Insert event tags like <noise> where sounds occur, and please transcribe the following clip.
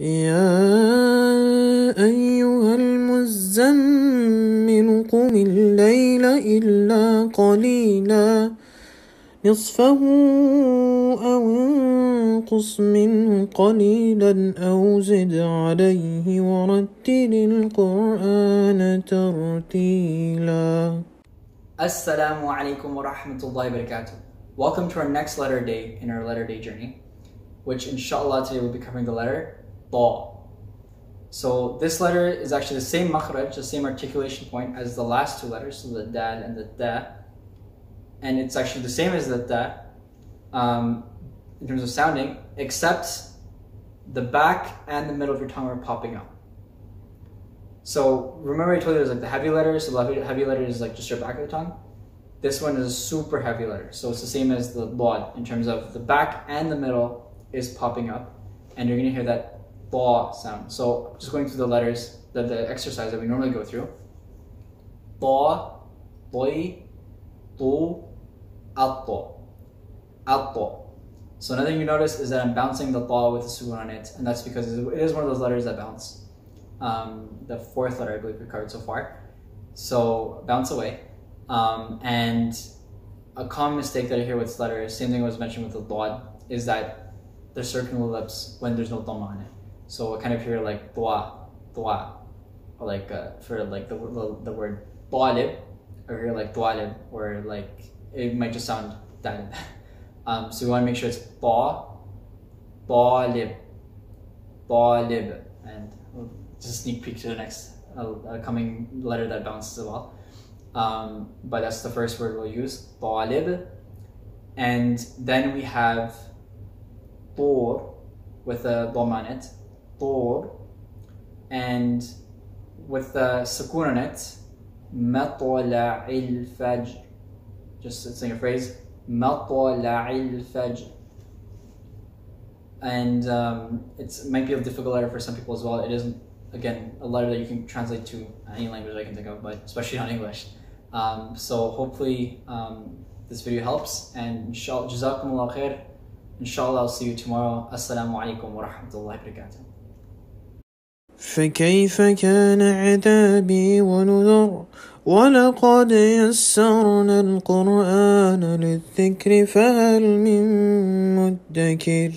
يا أيها المزمل قم الليل إلا قليلا نصفه أو انقص منه قليلا أو زد عليه ورتل القرآن ترتيلا alaikum wa rahmatullahi wa barakatuh. Welcome to our next letter day in our letter day journey, which inshallah today we'll be covering the letter Ta. So this letter is actually the same makhraj, the same articulation point as the last two letters, so the dal and the da. And it's actually the same as the da um, in terms of sounding, except the back and the middle of your tongue are popping out. So remember I told you there's like the heavy letters, so the heavy letter is like just your back of the tongue. This one is a super heavy letter. So it's the same as the bod in terms of the back and the middle is popping up. And you're gonna hear that ba sound. So just going through the letters, the, the exercise that we normally go through. Ba, boy, tu, atto, atto. So another thing you notice is that I'm bouncing the ta with the sukoon on it, and that's because it is one of those letters that bounce um, the fourth letter I believe we covered so far. So bounce away. Um, and a common mistake that I hear with this letter, same thing I was mentioned with the dod, is that they're circling the lips when there's no dhamma on it. So I kind of hear like dua, dua, or like uh, for like the, the, the word talib, or hear like tualib, or like it might just sound dalib. <laughs> um, so we want to make sure it's ba, talib, talib, and just sneak peek to the next uh, coming letter that bounces as well. Um, but that's the first word we'll use, talib. And then we have tor with a dhamma on it, tor. And with the sukoon on it, matla'il fajr. Just saying a phrase, matla'il fajr and um, it might be a difficult letter for some people as well. It isn't again, a letter that you can translate to any language I can think of, but especially not English. Um, so hopefully um, this video helps and inshallah, jazakumullah khair. Inshallah, I'll see you tomorrow. Assalamu alaikum wa rahmatullahi wa barakatuh. فكيف كان عذابي ونذر؟ ولقد يسرنا القرآن للذكر فهل من مدكر؟